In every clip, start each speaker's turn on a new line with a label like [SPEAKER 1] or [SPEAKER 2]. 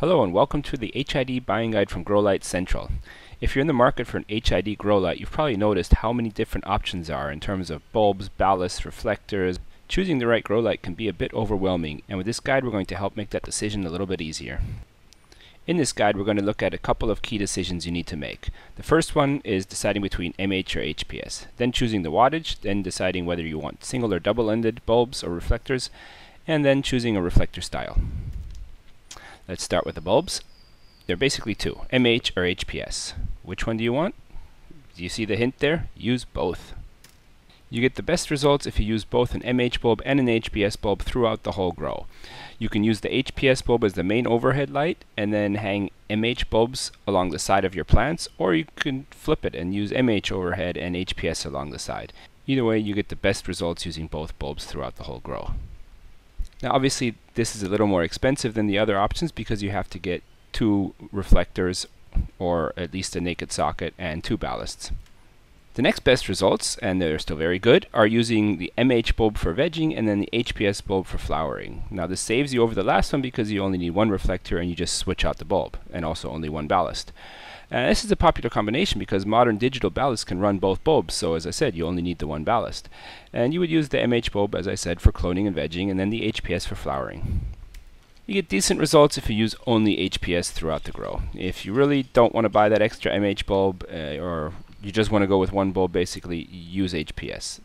[SPEAKER 1] Hello and welcome to the HID buying guide from Grow Light Central. If you're in the market for an HID grow light, you've probably noticed how many different options are in terms of bulbs, ballasts, reflectors. Choosing the right grow light can be a bit overwhelming, and with this guide we're going to help make that decision a little bit easier. In this guide we're going to look at a couple of key decisions you need to make. The first one is deciding between MH or HPS, then choosing the wattage, then deciding whether you want single or double-ended bulbs or reflectors, and then choosing a reflector style. Let's start with the bulbs. There are basically two, MH or HPS. Which one do you want? Do you see the hint there? Use both. You get the best results if you use both an MH bulb and an HPS bulb throughout the whole grow. You can use the HPS bulb as the main overhead light and then hang MH bulbs along the side of your plants or you can flip it and use MH overhead and HPS along the side. Either way you get the best results using both bulbs throughout the whole grow. Now obviously this is a little more expensive than the other options because you have to get two reflectors or at least a naked socket and two ballasts. The next best results, and they're still very good, are using the MH bulb for vegging and then the HPS bulb for flowering. Now this saves you over the last one because you only need one reflector and you just switch out the bulb, and also only one ballast. Uh, this is a popular combination because modern digital ballasts can run both bulbs, so as I said, you only need the one ballast. And you would use the MH bulb, as I said, for cloning and vegging, and then the HPS for flowering. You get decent results if you use only HPS throughout the grow. If you really don't want to buy that extra MH bulb, uh, or you just want to go with one bulb, basically use HPS.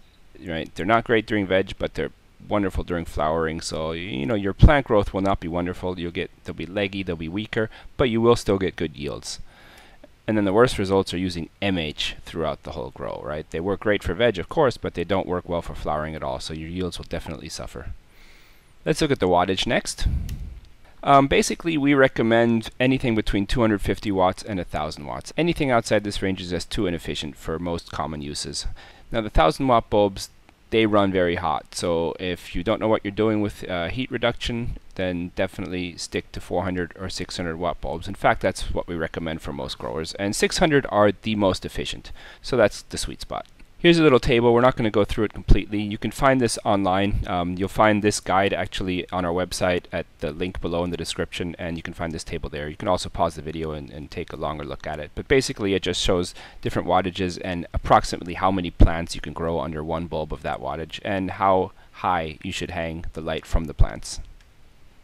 [SPEAKER 1] Right? They're not great during veg, but they're wonderful during flowering. So you know your plant growth will not be wonderful. You'll get they'll be leggy, they'll be weaker, but you will still get good yields. And then the worst results are using MH throughout the whole grow, right? They work great for veg, of course, but they don't work well for flowering at all, so your yields will definitely suffer. Let's look at the wattage next. Um, basically, we recommend anything between 250 watts and 1000 watts. Anything outside this range is just too inefficient for most common uses. Now, the 1000 watt bulbs, they run very hot. So if you don't know what you're doing with uh, heat reduction, then definitely stick to 400 or 600 watt bulbs. In fact, that's what we recommend for most growers. And 600 are the most efficient. So that's the sweet spot. Here's a little table. We're not going to go through it completely. You can find this online. Um, you'll find this guide actually on our website at the link below in the description, and you can find this table there. You can also pause the video and, and take a longer look at it. But basically, it just shows different wattages and approximately how many plants you can grow under one bulb of that wattage, and how high you should hang the light from the plants.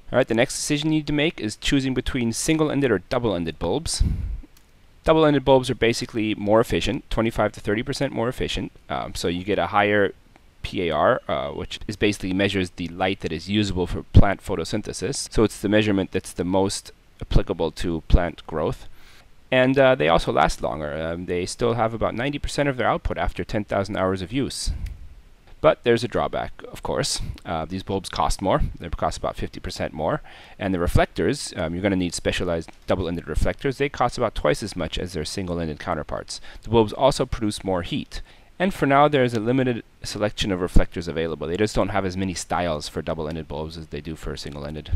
[SPEAKER 1] Alright, the next decision you need to make is choosing between single-ended or double-ended bulbs. Double-ended bulbs are basically more efficient, 25 to 30% more efficient. Um, so you get a higher PAR, uh, which is basically measures the light that is usable for plant photosynthesis. So it's the measurement that's the most applicable to plant growth. And uh, they also last longer. Um, they still have about 90% of their output after 10,000 hours of use. But there's a drawback, of course. Uh, these bulbs cost more. They cost about 50% more. And the reflectors, um, you're going to need specialized double-ended reflectors. They cost about twice as much as their single-ended counterparts. The bulbs also produce more heat. And for now, there's a limited selection of reflectors available. They just don't have as many styles for double-ended bulbs as they do for single-ended.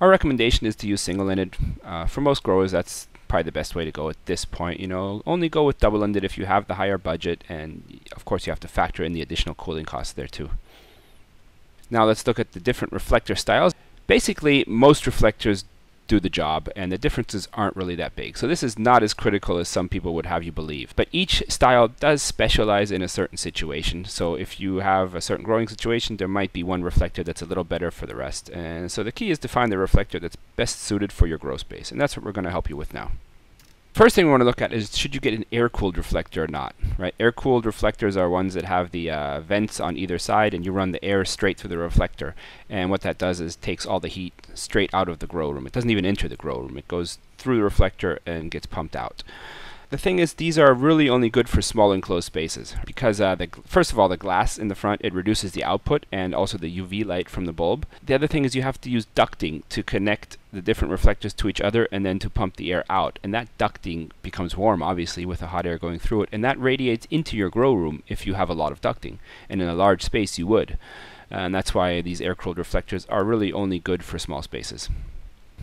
[SPEAKER 1] Our recommendation is to use single-ended. Uh, for most growers, that's probably the best way to go at this point. You know, only go with double-ended if you have the higher budget, and of course you have to factor in the additional cooling costs there too. Now let's look at the different reflector styles. Basically, most reflectors do the job, and the differences aren't really that big. So this is not as critical as some people would have you believe. But each style does specialize in a certain situation. So if you have a certain growing situation, there might be one reflector that's a little better for the rest. And so the key is to find the reflector that's best suited for your grow space. And that's what we're going to help you with now. First thing we want to look at is should you get an air-cooled reflector or not, right? Air-cooled reflectors are ones that have the uh, vents on either side and you run the air straight through the reflector. And what that does is takes all the heat straight out of the grow room. It doesn't even enter the grow room. It goes through the reflector and gets pumped out. The thing is, these are really only good for small enclosed spaces because, uh, the, first of all, the glass in the front, it reduces the output and also the UV light from the bulb. The other thing is you have to use ducting to connect the different reflectors to each other and then to pump the air out. And that ducting becomes warm, obviously, with the hot air going through it. And that radiates into your grow room if you have a lot of ducting. And in a large space, you would. And that's why these air-cooled reflectors are really only good for small spaces.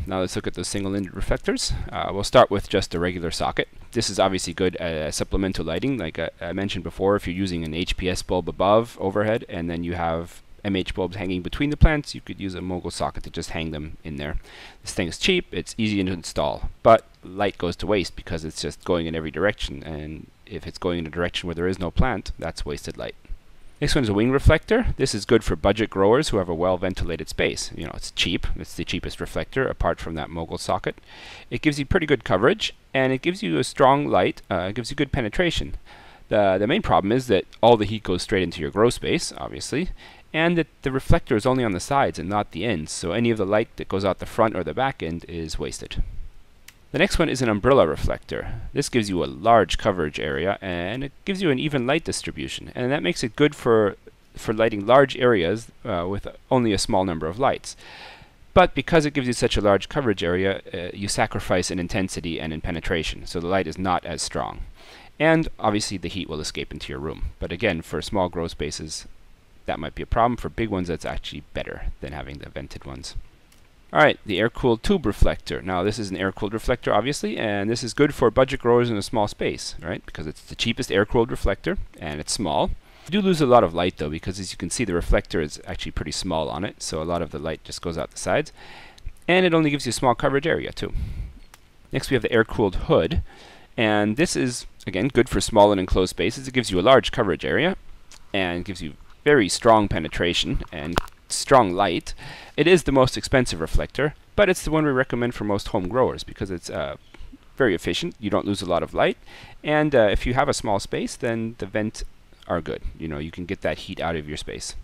[SPEAKER 1] Now let's look at the single-ended reflectors. Uh, we'll start with just a regular socket. This is obviously good as supplemental lighting. Like I, I, mentioned before, if you're using an HPS bulb above overhead and then you have MH bulbs hanging between the plants, you could use a mogul socket to just hang them in there. This thing is cheap, it's easy to install, but light goes to waste because it's just going in every direction, and if it's going in a direction where there is no plant, that's wasted light. Next one is a wing reflector. This is good for budget growers who have a well ventilated space. You know, it's cheap. It's the cheapest reflector apart from that mogul socket. It gives you pretty good coverage and it gives you a strong light. Uh, it gives you good penetration. The, the main problem is that all the heat goes straight into your grow space, obviously, and that the reflector is only on the sides and not the ends, so any of the light that goes out the front or the back end is wasted. The next one is an umbrella reflector. This gives you a large coverage area and it gives you an even light distribution and that makes it good for for lighting large areas uh, with only a small number of lights. But because it gives you such a large coverage area, uh, you sacrifice in intensity and in penetration, so the light is not as strong. And obviously the heat will escape into your room. But again, for small grow spaces, that might be a problem. For big ones, that's actually better than having the vented ones. Alright, the air-cooled tube reflector. Now this is an air-cooled reflector obviously, and this is good for budget growers in a small space, right? Because it's the cheapest air-cooled reflector, and it's small. You do lose a lot of light though, because as you can see the reflector is actually pretty small on it, so a lot of the light just goes out the sides. And it only gives you a small coverage area too. Next we have the air-cooled hood, and this is, again, good for small and enclosed spaces. It gives you a large coverage area, and gives you very strong penetration, and strong light. It is the most expensive reflector, but it's the one we recommend for most home growers because it's uh, very efficient. You don't lose a lot of light, and uh, if you have a small space, then the vents are good. You know, you can get that heat out of your space.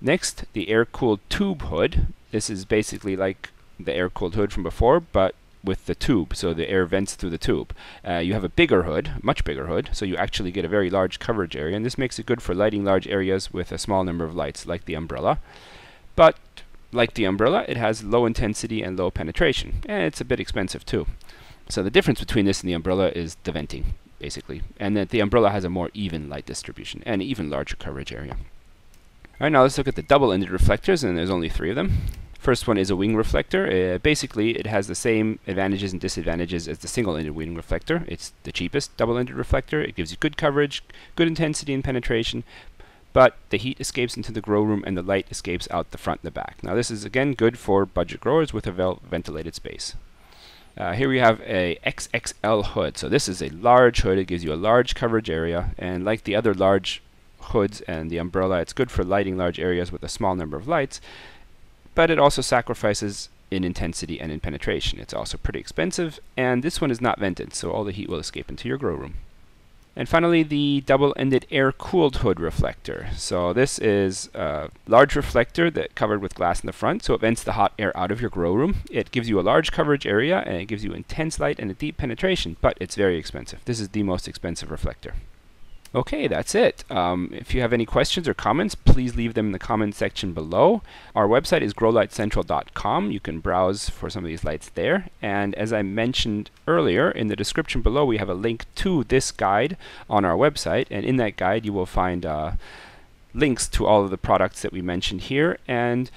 [SPEAKER 1] Next, the air-cooled tube hood. This is basically like the air-cooled hood from before, but with the tube, so the air vents through the tube. Uh, you have a bigger hood, much bigger hood, so you actually get a very large coverage area, and this makes it good for lighting large areas with a small number of lights, like the umbrella. But like the umbrella, it has low intensity and low penetration, and it's a bit expensive too. So the difference between this and the umbrella is the venting, basically, and that the umbrella has a more even light distribution and even larger coverage area. Alright, now let's look at the double-ended reflectors, and there's only three of them. First one is a wing reflector. Uh, basically, it has the same advantages and disadvantages as the single-ended wing reflector. It's the cheapest double-ended reflector. It gives you good coverage, good intensity and penetration, but the heat escapes into the grow room and the light escapes out the front and the back. Now this is again good for budget growers with a ventilated space. Uh, here we have a XXL hood. So this is a large hood. It gives you a large coverage area and like the other large hoods and the umbrella, it's good for lighting large areas with a small number of lights but it also sacrifices in intensity and in penetration. It's also pretty expensive, and this one is not vented, so all the heat will escape into your grow room. And finally, the double-ended air-cooled hood reflector. So this is a large reflector that covered with glass in the front, so it vents the hot air out of your grow room. It gives you a large coverage area, and it gives you intense light and a deep penetration, but it's very expensive. This is the most expensive reflector. Okay, that's it. Um, if you have any questions or comments, please leave them in the comment section below. Our website is growlightcentral.com. You can browse for some of these lights there. And as I mentioned earlier, in the description below, we have a link to this guide on our website. And in that guide, you will find uh, links to all of the products that we mentioned here. And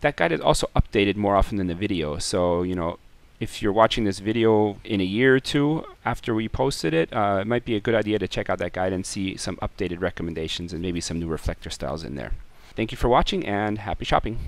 [SPEAKER 1] that guide is also updated more often than the video. So, you know, if you're watching this video in a year or two after we posted it, uh, it might be a good idea to check out that guide and see some updated recommendations and maybe some new reflector styles in there. Thank you for watching and happy shopping.